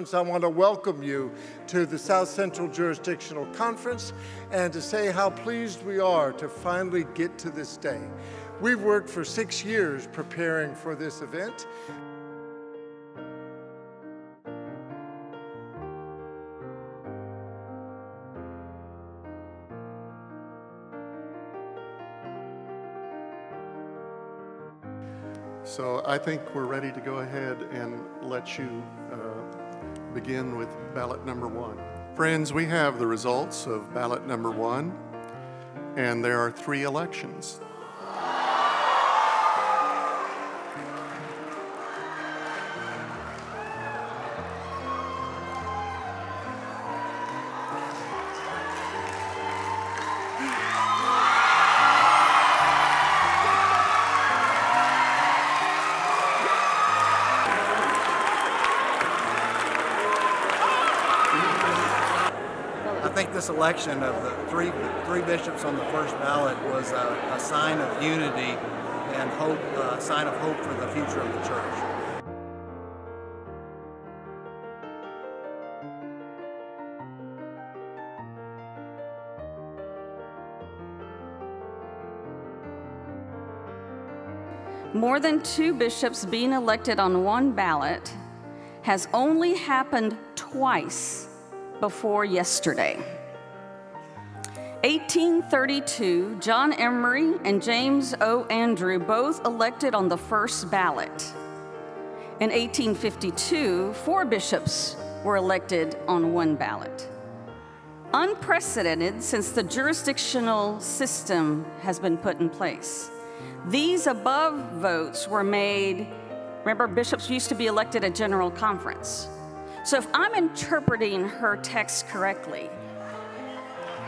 I want to welcome you to the South Central Jurisdictional Conference and to say how pleased we are to finally get to this day. We've worked for six years preparing for this event. So I think we're ready to go ahead and let you uh, begin with ballot number one. Friends, we have the results of ballot number one, and there are three elections. I think this election of the three three bishops on the first ballot was a, a sign of unity and hope, a sign of hope for the future of the church. More than two bishops being elected on one ballot has only happened twice before yesterday. 1832, John Emory and James O. Andrew both elected on the first ballot. In 1852, four bishops were elected on one ballot. Unprecedented since the jurisdictional system has been put in place. These above votes were made, remember, bishops used to be elected at General Conference. So if I'm interpreting her text correctly,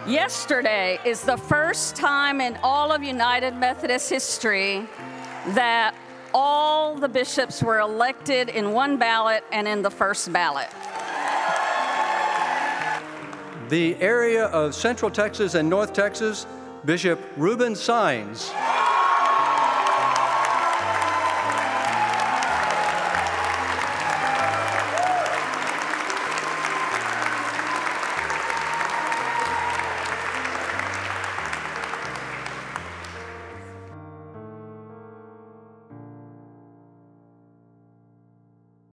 yesterday is the first time in all of United Methodist history that all the bishops were elected in one ballot and in the first ballot. The area of Central Texas and North Texas, Bishop Ruben Saenz.